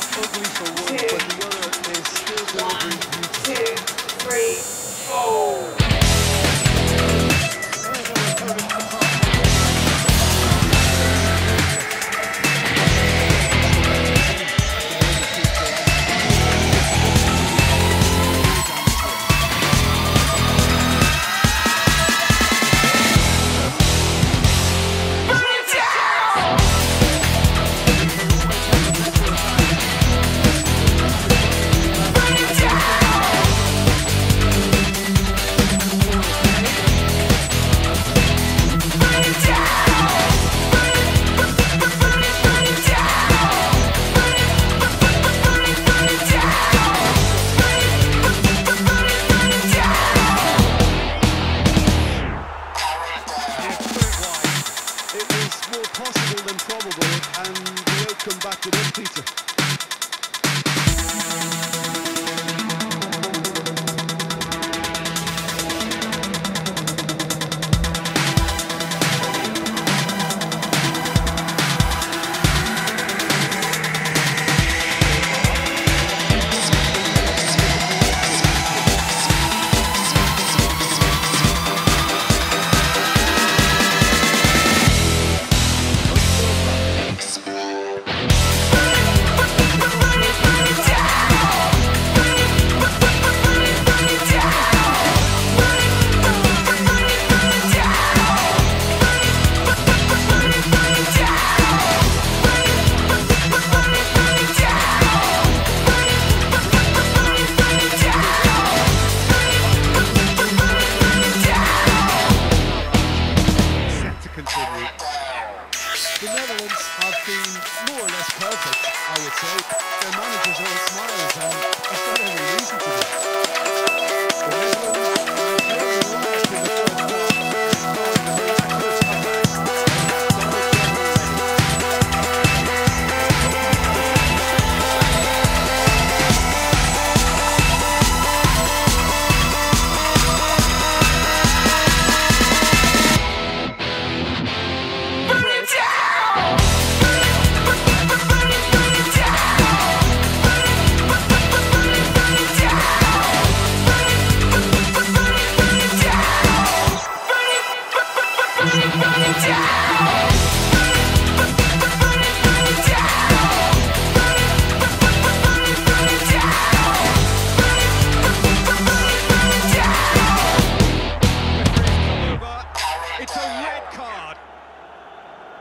挥挥手。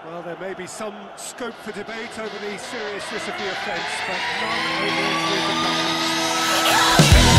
well, there may be some scope for debate over the seriousness of the offence, but none over the repercussions.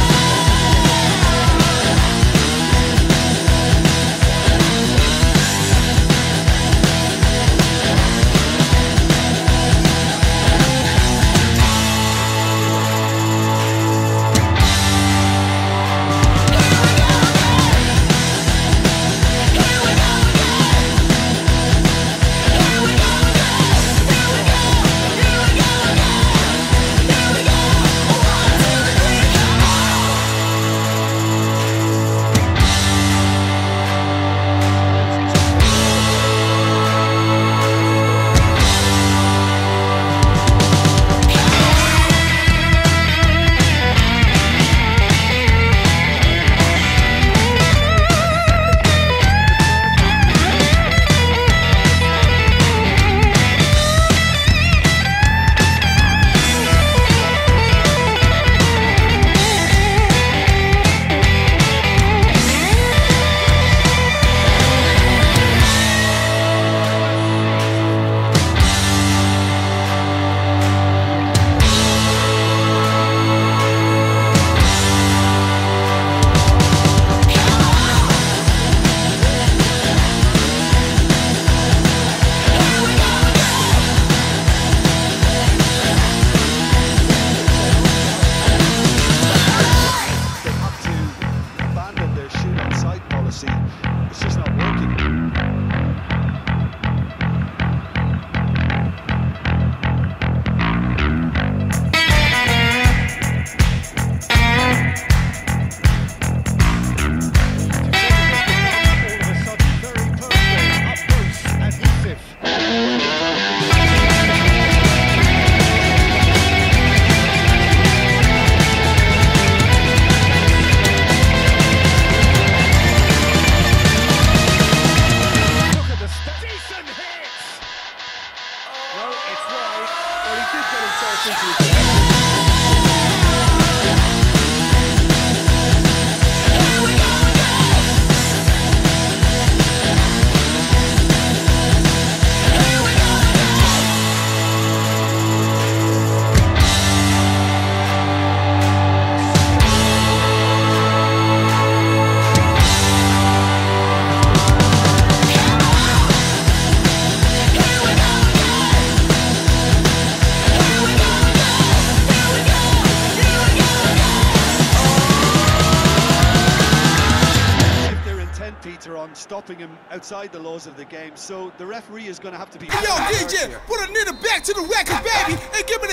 Outside the laws of the game. So the referee is going to have to be. Hey, yo, DJ, put a nigga back to the record, baby, and give me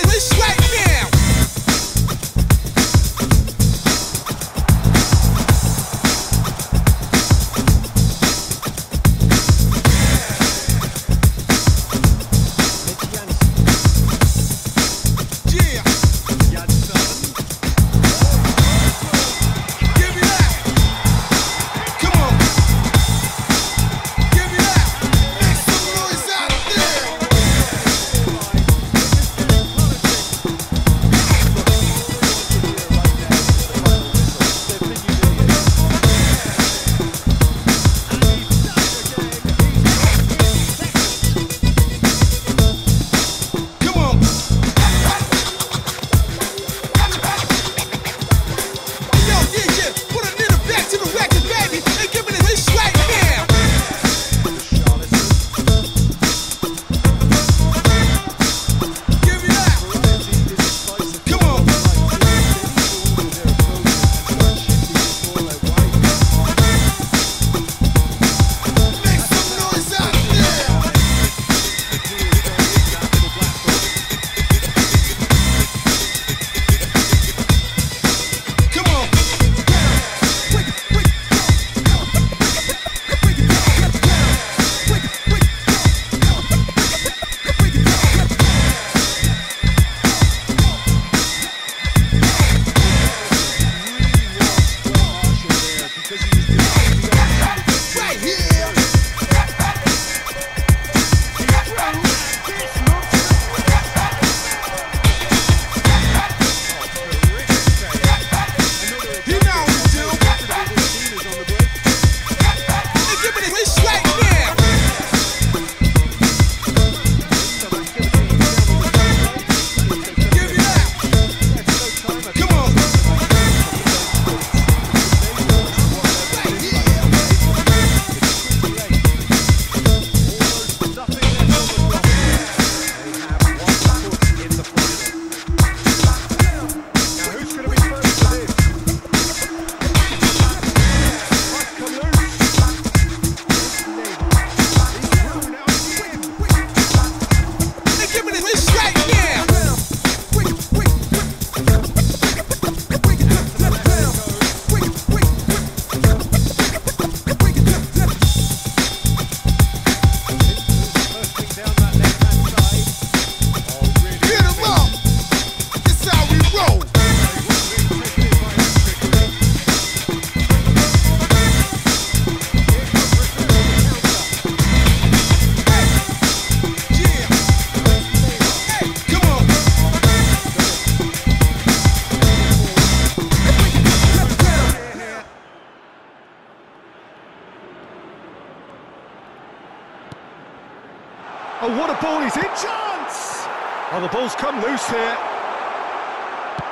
the ball's come loose here.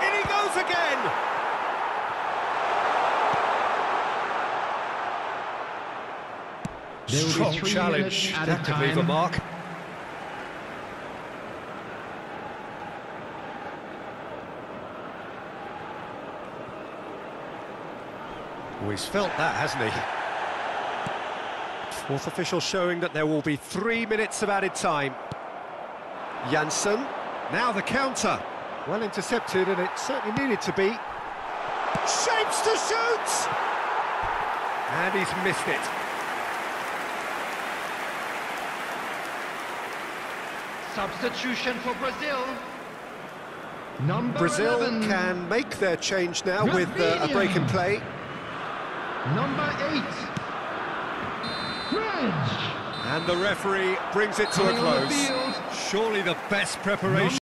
In he goes again! Strong challenge. That could leave a mark. Oh, he's felt that, hasn't he? Fourth official showing that there will be three minutes of added time. Janssen, now the counter. Well intercepted, and it certainly needed to be. Shapes to shoot! And he's missed it. Substitution for Brazil. Number Brazil 11, can make their change now with uh, a break in play. Number eight. French. And the referee brings it to a Coming on the close. field. Surely the best preparation.